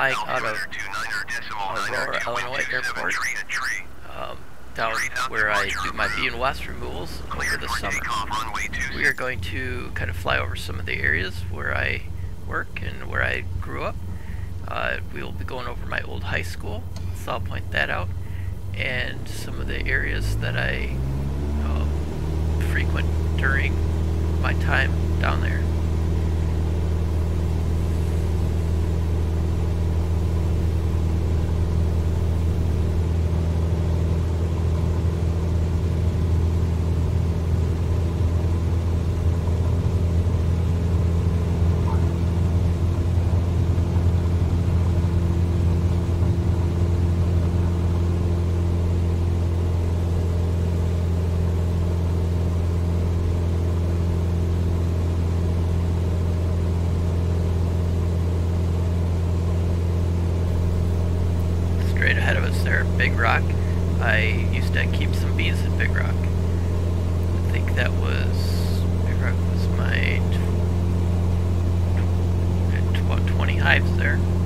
flying out of Aurora, Illinois Airport. Um, down where I do my Bee and Wasp removals over the summer. We are going to kind of fly over some of the areas where I work and where I grew up. Uh, we will be going over my old high school, so I'll point that out, and some of the areas that I um, frequent during my time down there. beehives there.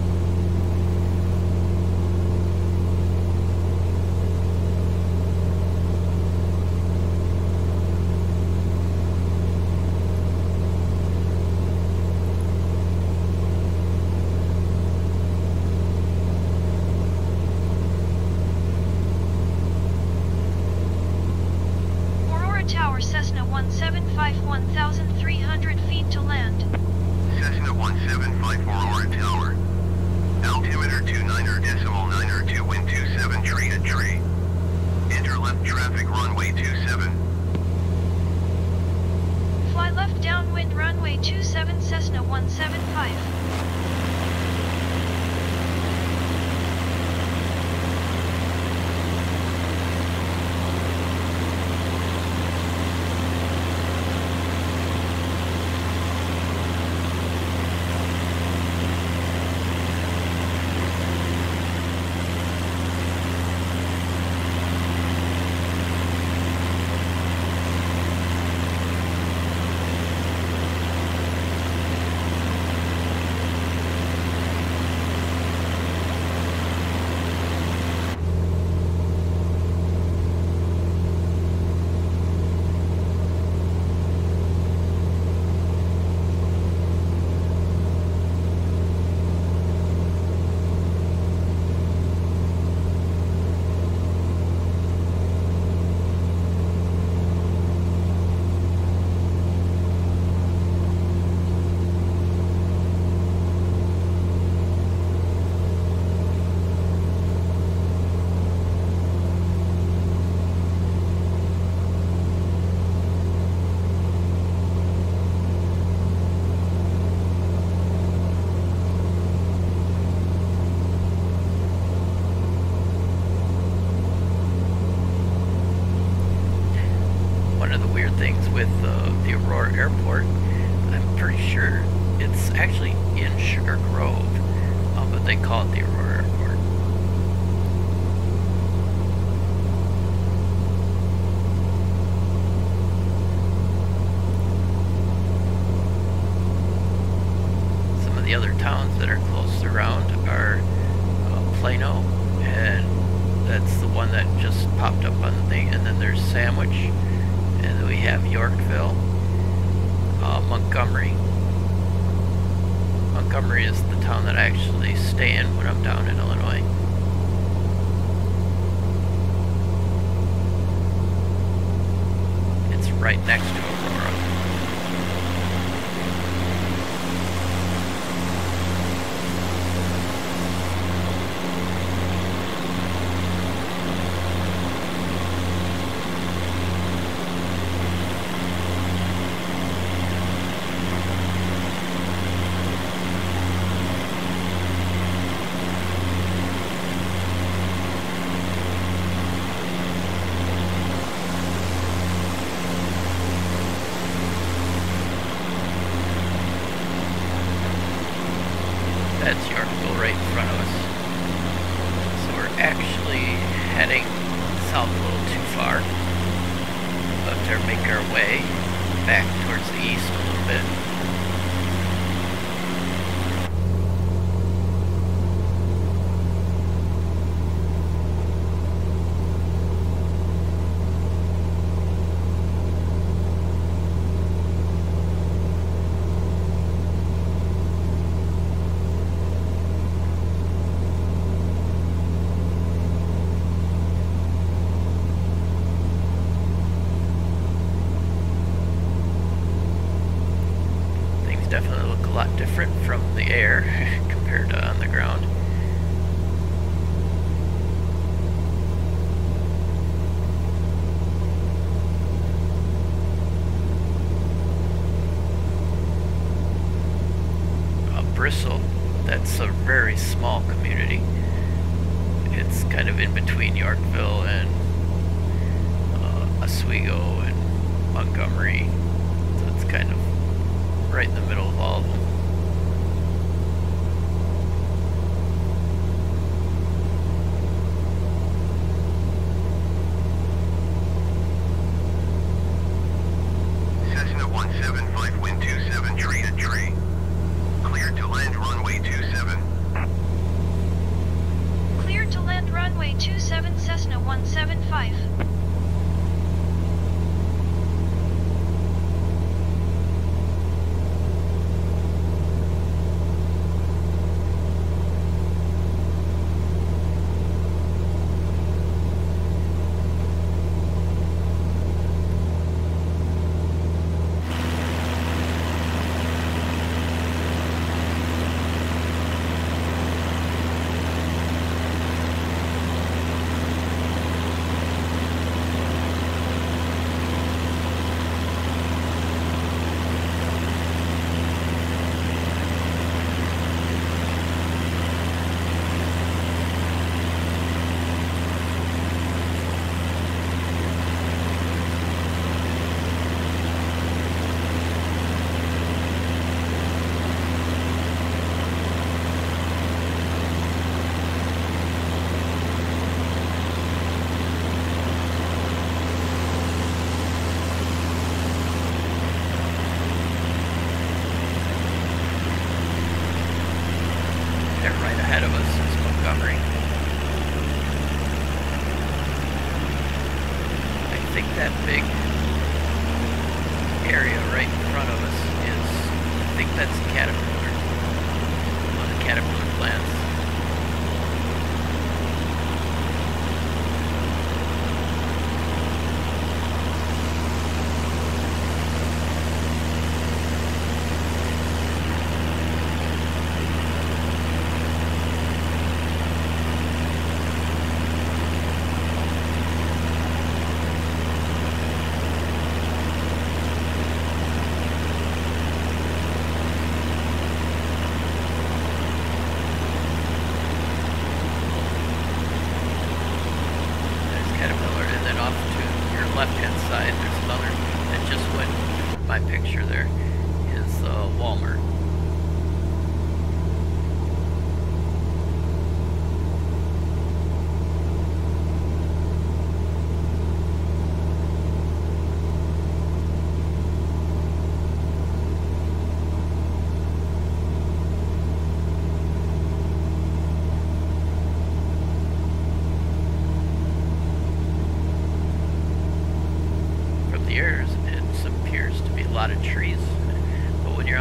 Oswego and Montgomery. So it's kind of right in the middle of all of them.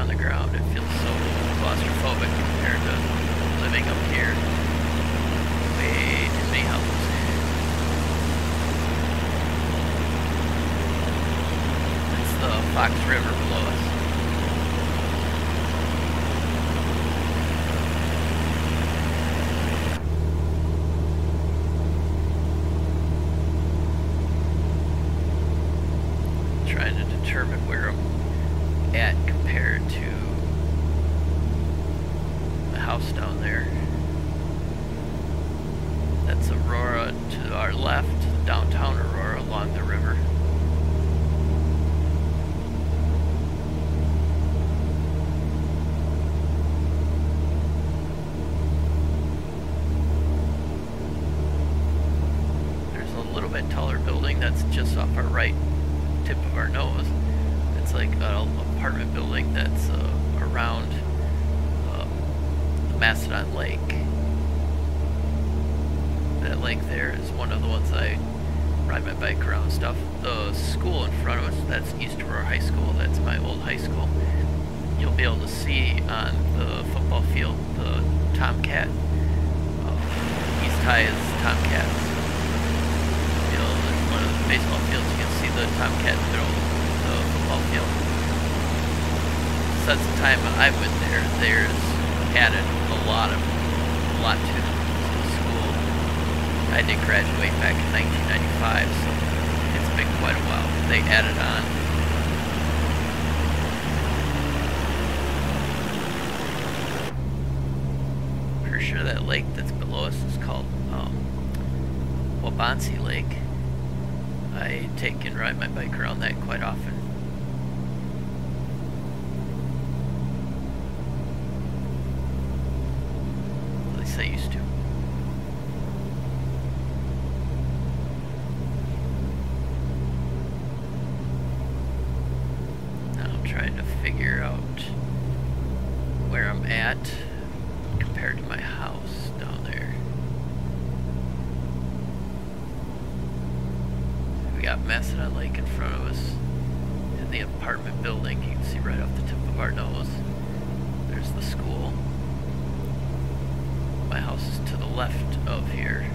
On the ground, it feels so claustrophobic compared to living up here. Way too many houses. It's the Fox River below us. trying to determine where I'm at compared to the house down there. That's Aurora to our left, downtown Aurora along the river. There's a little bit taller building that's just off our right tip of our nose. It's like an apartment building that's uh, around uh, the Mastodon Lake. That lake there is one of the ones I ride my bike around stuff. The school in front of us, that's East Aurora High School. That's my old high school. You'll be able to see on the football field the Tomcat. Uh, East High is Tomcats field and one of the baseball fields, you can see the Tomcat in the football field. since the time I went there, there's added a lot of, a lot to the school. I did graduate back in 1995, so it's been quite a while. They added on. That lake that's below us is called um, Waubonsie Lake. I take and ride my bike around that quite often. At least I used to. Now I'm trying to figure out where I'm at compared to my house down there. We got Mastodon Lake in front of us. In the apartment building, you can see right off the tip of our nose. There's the school. My house is to the left of here.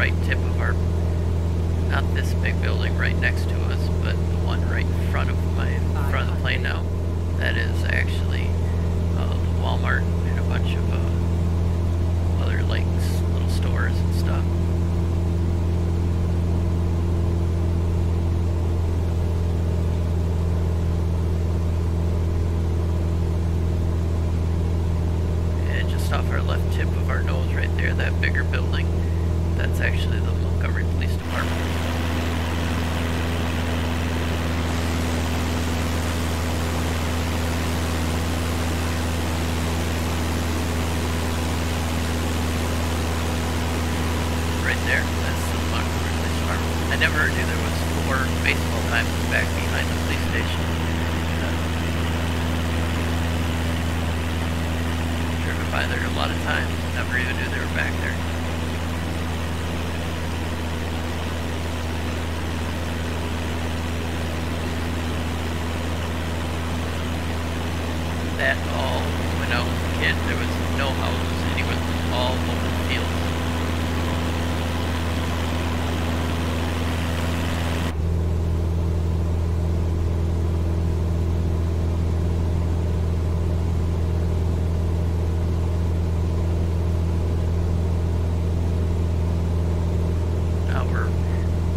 Right tip of our not this big building right next to us, but the one right in front of my front of the plane now. That is actually uh, the Walmart and a bunch of uh, other like little stores and stuff. And just off our left tip of our nose right there, that bigger building, that's actually the Montgomery Police Department. Right there, that's the Montgomery Police Department. I never knew there was four baseball diamonds back behind the police station. Uh, driven by there a lot of times. Never even knew they were back there. That all, when I was a kid, there was no houses anywhere. It was all open fields.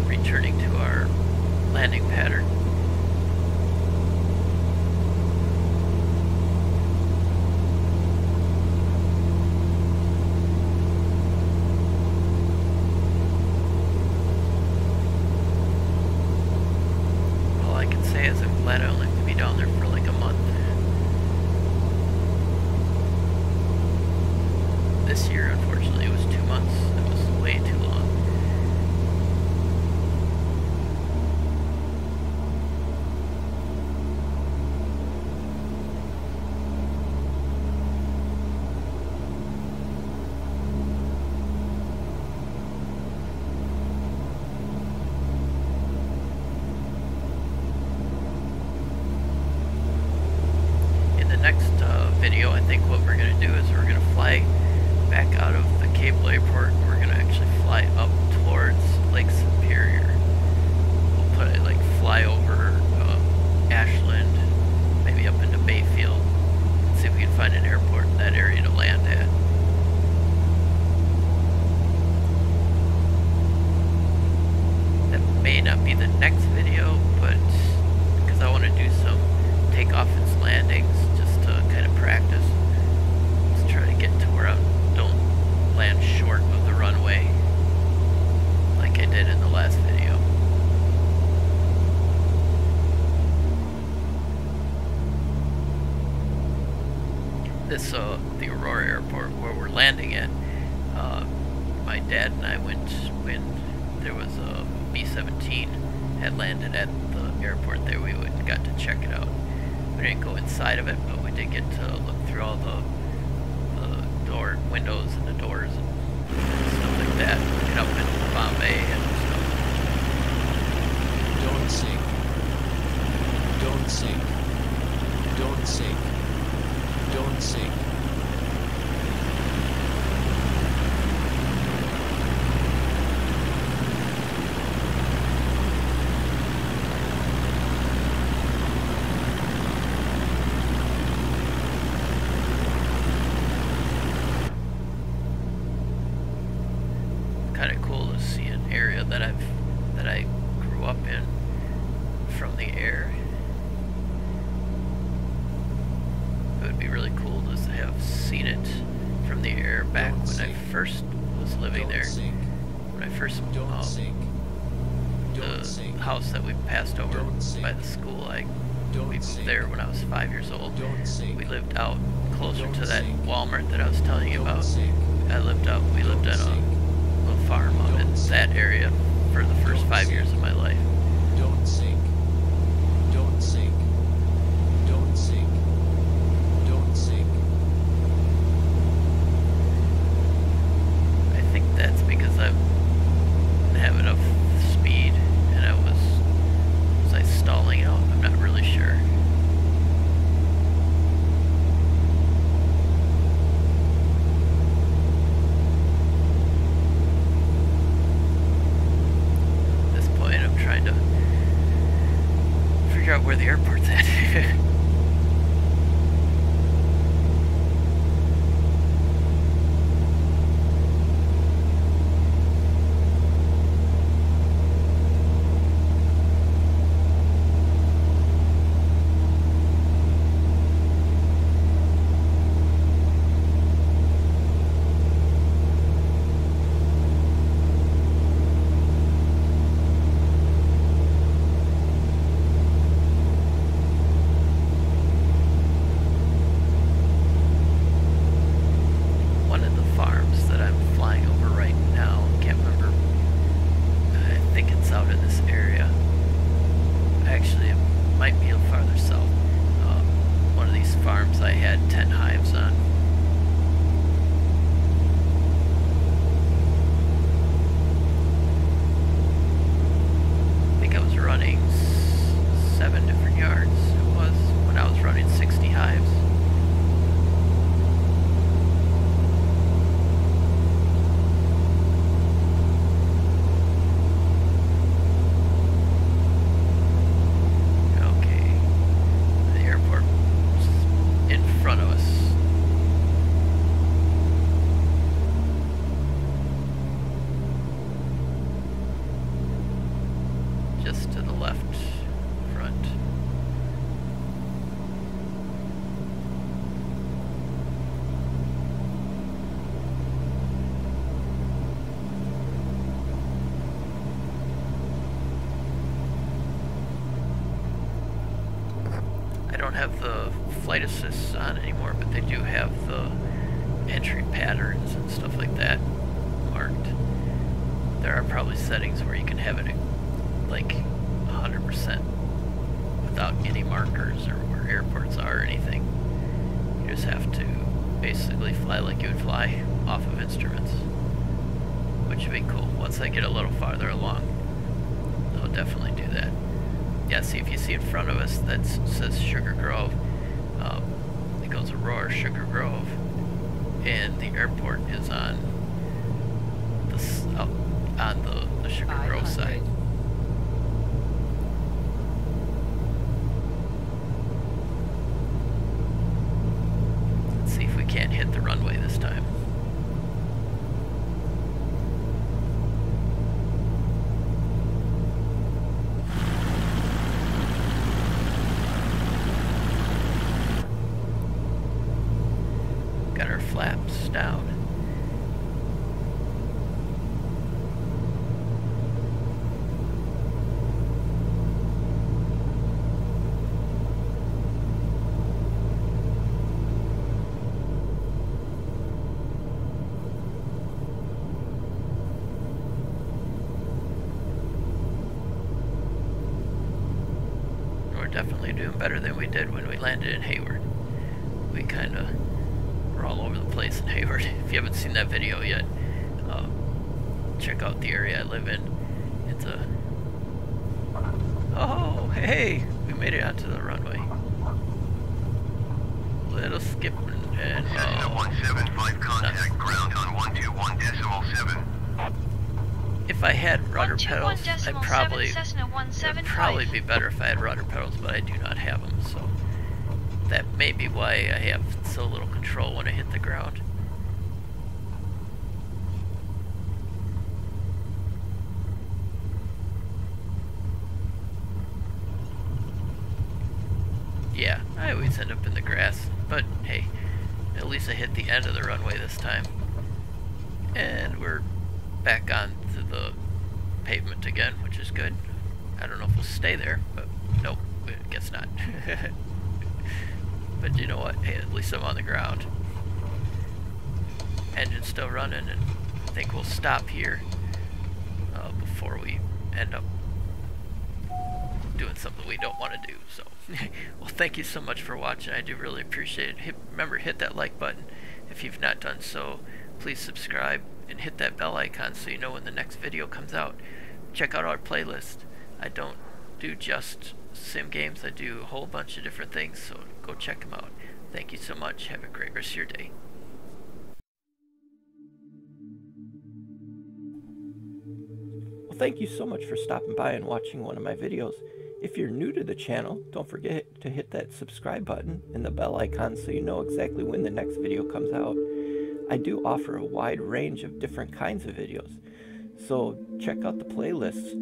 Returning to our landing pattern. do is this, uh, the Aurora Airport where we're landing at, uh, my dad and I went when there was a B-17 had landed at the airport there. We went, got to check it out. We didn't go inside of it, but we did get to look through all the, the door windows and the doors and stuff like that. Get up in bomb bay and stuff. Don't sink. Don't sink. Don't sink don't sing. I was five years old. We lived out closer to that Walmart that I was telling you about. I lived out, we lived on a little farm up in that area for the first five years of my life. Do have the entry patterns and stuff like that marked. There are probably settings where you can have it like 100% without any markers or where airports are or anything. You just have to basically fly like you would fly off of instruments, which would be cool. Once I get a little farther along, I'll definitely do that. Yeah, see if you see in front of us that says Sugar Grove, goes Aurora Sugar Grove, and the airport is on the uh, on the, the Sugar Grove side. Let's see if we can't hit the runway this time. Got our flaps down. We're definitely doing better than we did when we landed in Hayward. We kind of were all over the place in Hayward. If you haven't seen that video yet, uh, check out the area I live in. It's a... Oh, hey! We made it onto the runway. Little skip and... uh, 175 contact ground on 121 decimal 7. If I had rudder pedals, I'd probably... 7 Cessna It would probably be better if I had rudder pedals, but I do not have them, so that may be why I have so little control when I hit the ground. Yeah, I always end up in the grass, but hey, at least I hit the end of the runway this time. And we're back onto the pavement again, which is good. I don't know if we'll stay there, but nope, I guess not. but you know what? Hey, at least I'm on the ground. Engine's still running, and I think we'll stop here uh, before we end up doing something we don't want to do. So, well, thank you so much for watching. I do really appreciate it. Hit, remember, hit that like button if you've not done so. Please subscribe and hit that bell icon so you know when the next video comes out. Check out our playlist. I don't do just sim games. I do a whole bunch of different things, so go check them out. Thank you so much. Have a great rest of your day. Well, thank you so much for stopping by and watching one of my videos. If you're new to the channel, don't forget to hit that subscribe button and the bell icon so you know exactly when the next video comes out. I do offer a wide range of different kinds of videos, so check out the playlists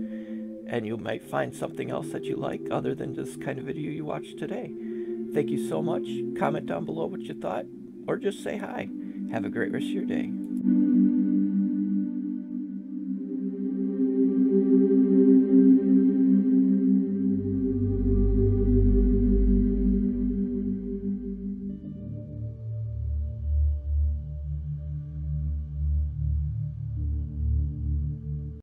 and you might find something else that you like other than this kind of video you watched today. Thank you so much. Comment down below what you thought or just say hi. Have a great rest of your day.